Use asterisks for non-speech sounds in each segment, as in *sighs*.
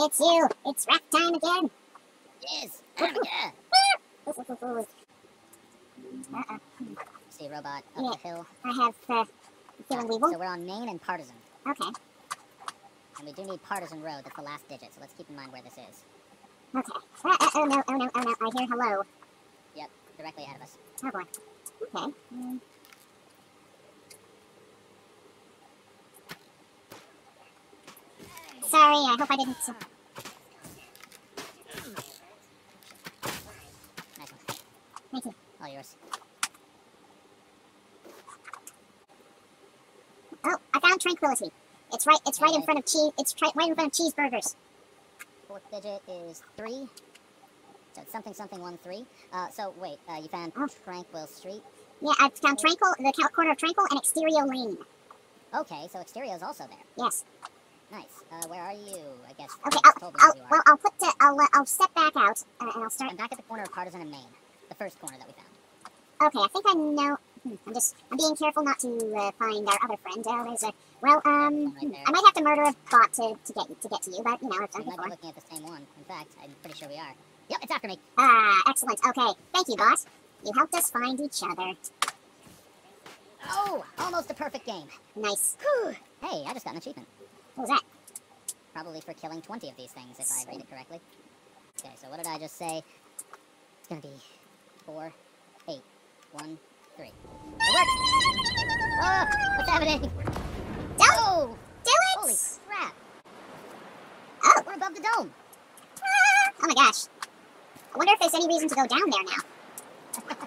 It's you. It's Raft time again. Yes. Uh-uh. *laughs* See robot up Yeah. the hill. I have uh, feeling we So we're on Main and Partisan. Okay. And we do need Partisan Road. That's the last digit. So let's keep in mind where this is. Okay. Uh, uh, oh no! Oh no! Oh no! I hear hello. Yep. Directly ahead of us. Oh boy. Okay. Mm. Sorry, I hope I didn't. Nice one. Thank you. All yours. Oh, I found tranquility. It's right. It's right in front of cheese. It's right in front of cheeseburgers. Fourth digit is three. So it's something something one three. Uh, so wait, uh, you found Oh. Tranquil Street. Yeah, I found Tranquil, the co- corner of Tranquil and Exterior Lane. Okay, so Exterior is also there. Yes. Nice. Uh, where are you? I guess. Okay. I'll, I'll, well, I'll put. I'll. Uh, I'll step back out uh, and I'll start. I'm back at the corner of Partisan and Main. The first corner that we found. Okay. I think I know. hmm, I'm just. I'm being careful not to uh, find our other friend. Uh, there's a. Well, um, Right. I might have to murder a bot to, to get to get to you, but you know I've done We it might be looking at the same one. In fact, I'm pretty sure we are. Yep, it's after me. Ah, excellent. Okay. Thank you, boss. You helped us find each other. Oh, almost a perfect game. Nice. Whew. Hey, I just got an achievement. What was that? Probably for killing 20 of these things, if I read it correctly. Okay, so what did I just say? It's gonna be four, eight, one, three. It worked! Oh, what's happening? Don't Oh, do it! holy crap! Oh. We're above the dome. Ah, Oh my gosh. I wonder if there's any reason to go down there now. *laughs*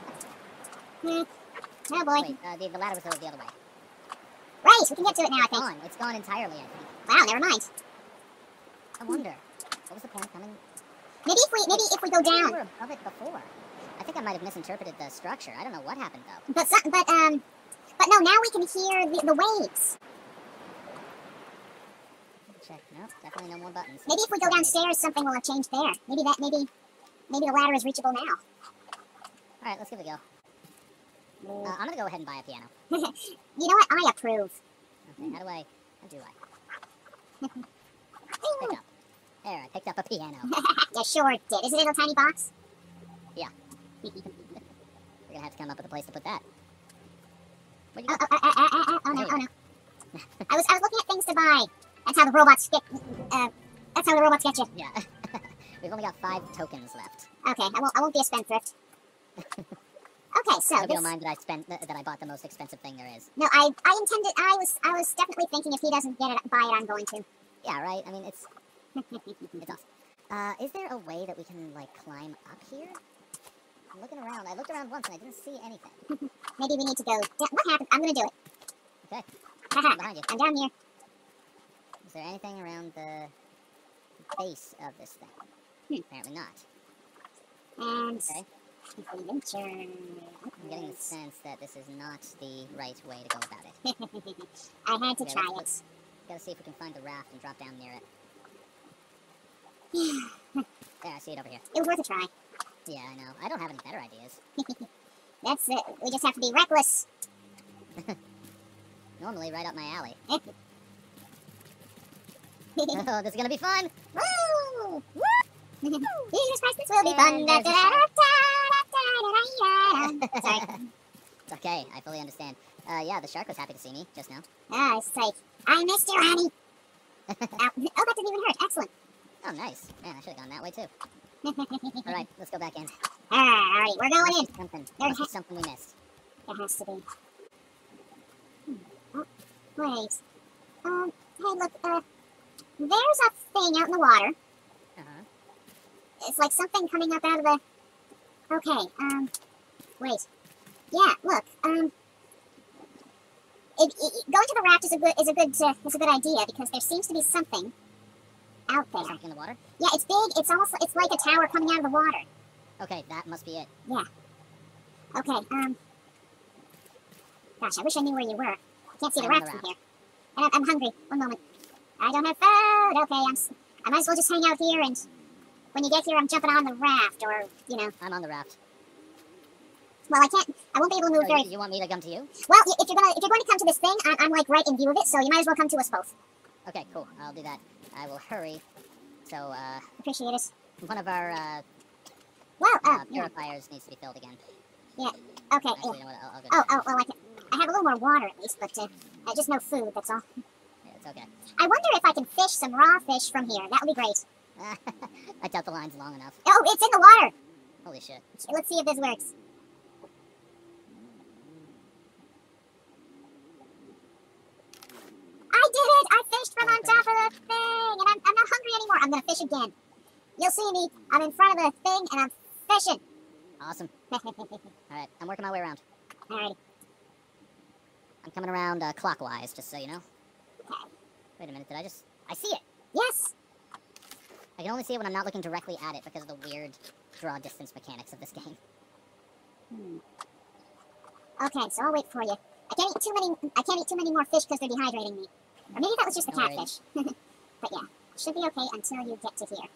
Hmm. Oh boy. Wait, uh, the, the ladder was the, the other way. Right, we can get to it now, I It's think. gone. It's gone entirely, I think. Wow, never mind. I wonder. What was the point coming? Maybe if we maybe if we go We down. were above it before. I think I might have misinterpreted the structure. I don't know what happened though. But some, but um but no, now we can hear the, the waves. Check. No, definitely no more buttons. Maybe if we go downstairs something will have changed there. Maybe that maybe maybe the ladder is reachable now. All right, let's give it a go. Uh, I'm gonna go ahead and buy a piano. *laughs* you know what? I approve. Okay, how do I? How do I? There, I picked up a piano. *laughs* you sure did. Is it in a tiny box? Yeah. *laughs* We're gonna have to come up with a place to put that. Where'd Oh, you go? oh, oh, oh, oh, oh, oh no, oh no. I was I was looking at things to buy. That's how the robots get. Uh, that's how the robots get you. Yeah. *laughs* We've only got five tokens left. Okay, I won't. I won't be a spendthrift. Okay, so I don't mind that I spent that I bought the most expensive thing there is. no, I I intended. I was I was definitely thinking if he doesn't get it, buy it, I'm going to. Yeah, right. I mean, it's it's awesome. Uh, is there a way that we can like climb up here? I'm looking around. I looked around once and I didn't see anything. *laughs* Maybe we need to go. What happened? I'm gonna do it. Okay. Haha, Behind you. I'm down here. Is there anything around the base of this thing? Hmm. Apparently not. And Okay. I'm getting the sense that this is not the right way to go about it. *laughs* I had to Okay, try let's it. Gotta see if we can find the raft and drop down near it. *sighs* There, I see it over here. It was worth a try. Yeah, I know. I don't have any better ideas. *laughs* That's it. We just have to be reckless. *laughs* Normally, right up my alley. Oh, this is gonna be fun! Woo! Jesus Christ, this will be fun. Da, da, da, Sorry. *laughs* It's okay, I fully understand. Uh, yeah, the shark was happy to see me just now. Ah, it's like, I missed you, honey. *laughs* Ow. Oh, that didn't even hurt. Excellent. Oh, nice. Man, I should have gone that way too. *laughs* Alright, let's go back in. Ah, alright, we're going in. Something, There must something we missed. There has to be. Hmm. Oh, wait. Um, hey, look, uh, there's a thing out in the water. Uh-huh. It's like something coming up out of the. Okay, um, wait. Yeah, look, um. It, it, going to the raft is a good is a good uh, is a good idea because there seems to be something out there. Something in the water? Yeah, it's big. It's almost it's like a tower coming out of the water. Okay, that must be it. Yeah. Okay, um. Gosh, I wish I knew where you were. I can't see the I'm on raft from here. And I'm, I'm hungry. One moment. I don't have food. Okay, I'm. I might as well just hang out here, and when you get here, I'm jumping on the raft, or you know. I'm on the raft. Well, I can't. I won't be able to move So very. you, you want me to come to you? Well, if you're gonna if you're going to come to this thing, I'm, I'm like right in view of it, so you might as well come to us both. Okay, cool. I'll do that. I will hurry So, uh, Appreciate it. one of our uh, Well, uh, yeah. purifiers needs to be filled again. Okay, Actually, yeah. you know what? I'll, I'll go. Oh, oh, well, I can. I have a little more water at least, but uh, uh, just no food. That's all. Yeah, it's okay. I wonder if I can fish some raw fish from here. That would be great. *laughs* I doubt the line's long enough. Oh, it's in the water. Holy shit. Let's see if this works. I did it! I fished from on top of the thing, and I'm, I'm not hungry anymore. I'm gonna fish again. You'll see me. I'm in front of the thing, and I'm fishing. Awesome. *laughs* Alright, I'm working my way around. Alrighty. I'm coming around uh, clockwise, just so you know. Okay. Wait a minute, did I just... I see it! Yes. I can only see it when I'm not looking directly at it because of the weird draw distance mechanics of this game. Hmm. Okay, so I'll wait for you. I can't eat too many. I can't eat too many more fish because they're dehydrating me. Or maybe that was just the catfish. *laughs* but yeah, should be okay until you get to here.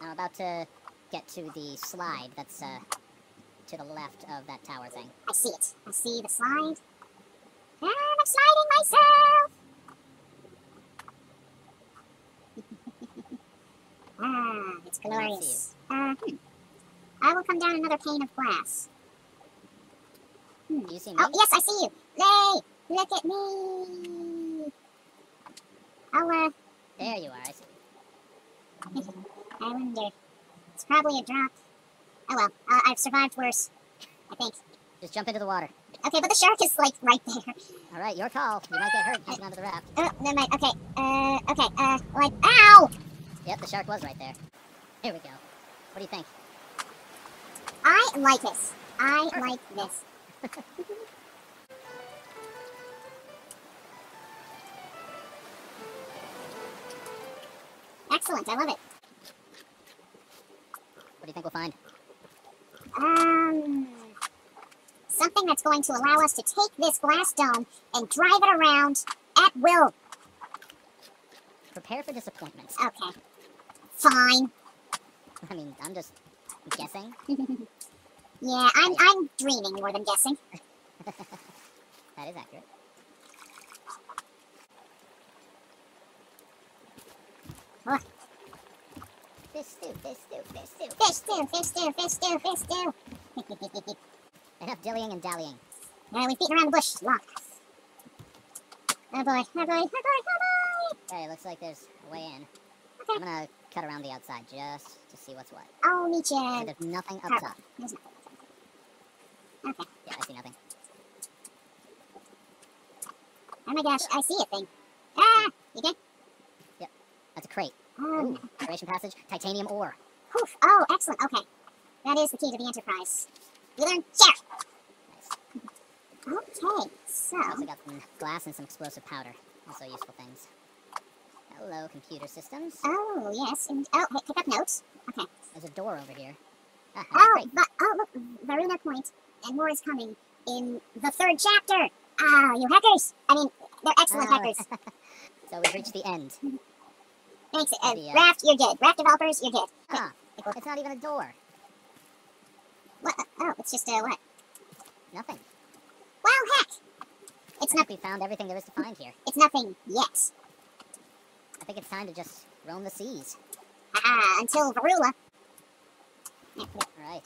I'm about to get to the slide that's uh, to the left of that tower thing. I see it. I see the slide. And I'm sliding myself. *laughs* ah, it's glorious. Uh, hmm. I will come down another pane of glass. Do you see me? Oh, yes, I see you. Lay, look at me. Uh, There you are. I see. I wonder. It's probably a drop. Oh well, uh, I've survived worse. I think. Just jump into the water. Okay, but the shark is like right there. Alright, your call. You might get hurt jumping onto the raft. *laughs* Oh, never mind. Okay, uh, okay, uh, like, ow! Yep, the shark was right there. Here we go. What do you think? I like this. I like this. *laughs* Excellent, I love it. What do you think we'll find? Um, something that's going to allow us to take this glass dome and drive it around at will. Prepare for disappointment. Okay. Fine. I mean, I'm just guessing. *laughs* Yeah, I'm I'm dreaming more than guessing. *laughs* That is accurate. Huh. Fish stew, fish stew, fish stew. Fish stew, fish stew, fish stew, fish stew. *laughs* Enough dillying and dallying. uh, we've beaten around the bush long. Oh boy, oh boy, oh boy, oh boy. Hey, looks like there's a way in. Okay. I'm gonna cut around the outside just to see what's what. I'll meet you. But there's nothing up top. There's nothing. Okay. Yeah, I see nothing. Oh my gosh, I see a thing. Ah, you good? That's a crate. Oh, duration passage, titanium ore. poof. Oh, excellent. Okay. That is the key to the Enterprise. You learn share. Nice. Okay, so. I also got some glass and some explosive powder. Also useful things. Hello, computer systems. Oh, yes. And, oh, hey, pick up notes. Okay. There's a door over here. Ah, Oh, but, oh, look, Varuna Point, and more is coming in the third chapter. Ah, you hackers. I mean, they're excellent Ah. hackers. *laughs* So we've reached the end. *laughs* Thanks. Uh, uh, Raft, you're good. Raft developers, you're good. Equal- it's not even a door. What? Oh, it's just, uh, what? Nothing. Well, heck. It's I not. we found everything there is to find here. It's nothing yet. I think it's time to just roam the seas. Ah, until Varuna. Alright.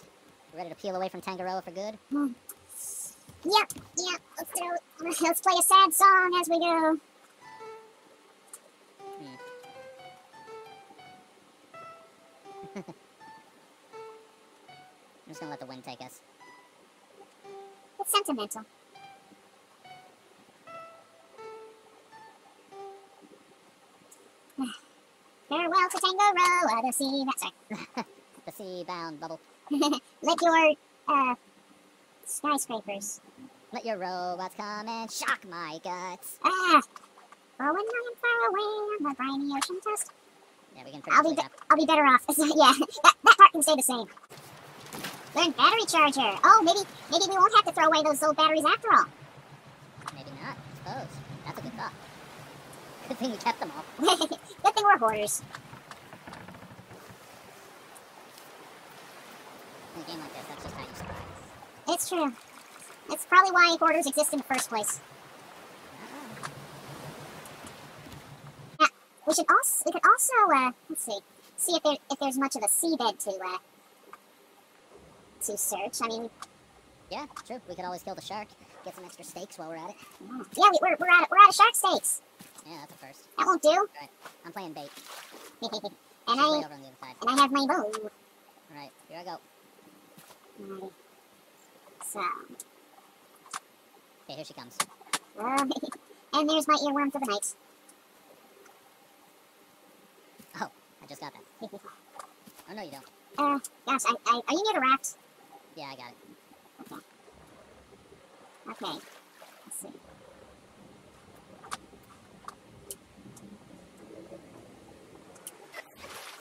Ready to peel away from Tangaroa for good? Yep, yep. Let's do. Let's play a sad song as we go. *laughs* I'm just gonna let the wind take us. It's sentimental. *sighs* Farewell to Tangaroa, the sea. That's *laughs* right. The sea bound bubble. *laughs* Let your uh skyscrapers. Let your robots come and shock my guts. Ah. When I am far away on the briny ocean toast, Yeah, we can I'll be I'll be better off. *laughs* yeah, that, that part can stay the same. Learn battery charger. Oh, maybe maybe we won't have to throw away those old batteries after all. maybe not, I suppose. That's a good thought. Good thing we kept them all. *laughs* Good thing we're hoarders. In a game like this, that's just how you survive. It's true. It's probably why hoarders exist in the first place. We should also we could also uh, let's see see if there if there's much of a seabed to uh, to search. I mean, Yeah, true. We could always kill the shark, get some extra steaks while we're at it. yeah, we, we're we're out of, we're out of shark steaks. Yeah, that's a first. That won't do. I'm playing bait. *laughs* and I over on the other side. and I have my bow. Alright, here I go. Alrighty. So, Okay, here she comes. *laughs* and there's my earworm for the night. I just got that. *laughs* Oh, no, you don't. uh, gosh, I, I, are you near the raft? Yeah, I got it. Okay. Let's see.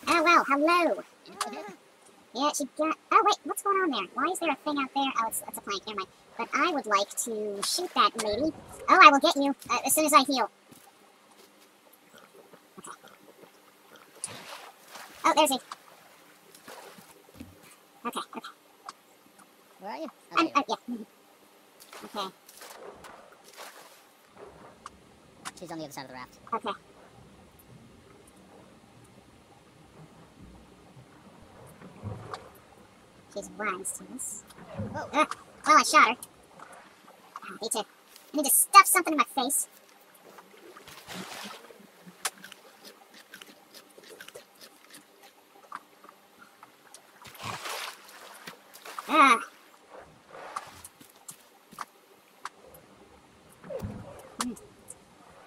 Oh, well, hello. Yeah, she got. Oh, wait, what's going on there? Why is there a thing out there? Oh, it's, it's a plank, never mind. But I would like to shoot that lady. Oh, I will get you uh, as soon as I heal. Oh, there's he. Okay, okay. Where are you? Oh, Um, uh, yeah. Okay. She's on the other side of the raft. okay. She's wise to. Whoa. Uh, well, I shot her. I need to, I need to stuff something in my face. Ah. Hmm.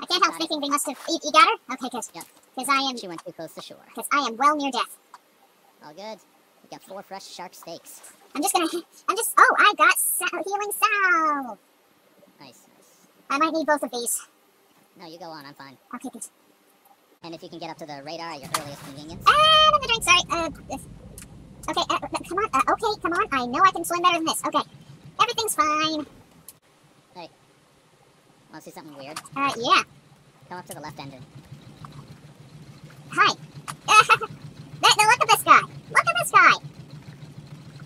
I can't help Got it. thinking they must have. You, you got her? Okay, good. Yep. Because I am, She went too close to shore. because I am well near death. All good. We got four fresh shark steaks. I'm just gonna. I'm just. Oh, I got sal- healing salve. Nice, nice. I might need both of these. No, you go on. I'm fine. Okay, good. And if you can get up to the radar at your earliest convenience. Ah, another drink. Sorry. Uh, this- okay. Uh, come on. Uh, okay, come on. I know I can swim better than this. Okay. Everything's fine. Want to see something weird? Uh, yeah. Come up to the left engine. Hi. *laughs* Th- look at this guy. Look at this guy.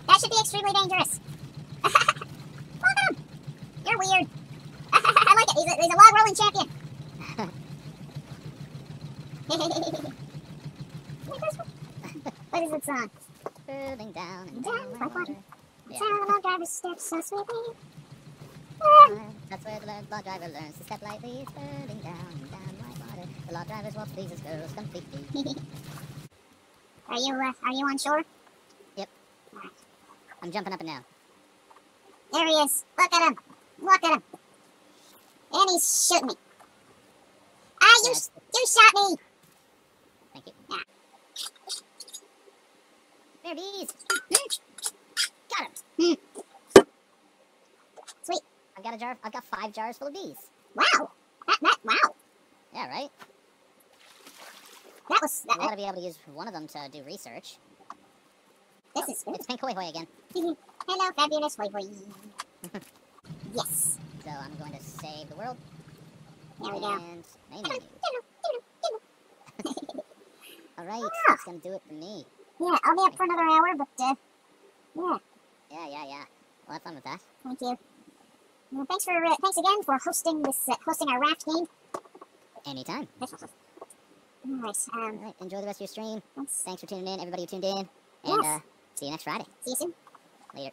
That should be extremely dangerous. *laughs* look at him. You're weird. *laughs* I like it. He's a, he's a log rolling champion. what is it song? Rolling down and Down down the water. water. Yeah. Sound of log driver's steps so sweetly. Ah. That's where the log driver learns to step lightly. It's rolling down and down like water. The log driver's waltz pleases girls completely. *laughs* Are you uh, are you on shore? Yep. I'm jumping up and down. There he is. Look at him. Look at him. And he's shooting me. Ah, you, Yes. you shot me. Thank you. Yeah. There it is. *clears throat* Got him. Hmm. Sweet. I've got a jar. I've got five jars full of bees. Wow. That, that, wow. Yeah, right. That was, that, We ought to be able to use one of them to do research. this is good. It's Pink Hoi Hoi again. Hello, fabulous. Hoi hoi. yes. So I'm going to save the world There we go. and name. *laughs* All right, Ah. that's gonna do it for me. Yeah, I'll be up for another hour, but, uh, yeah, Yeah, yeah, yeah. We'll have fun with that. thank you. Well, thanks for, uh, thanks again for hosting this, uh, hosting our raft game. Anytime. Alright, um, All right, enjoy the rest of your stream. let's Thanks for tuning in, everybody who tuned in, and Yes. uh, see you next Friday. see you soon. Later.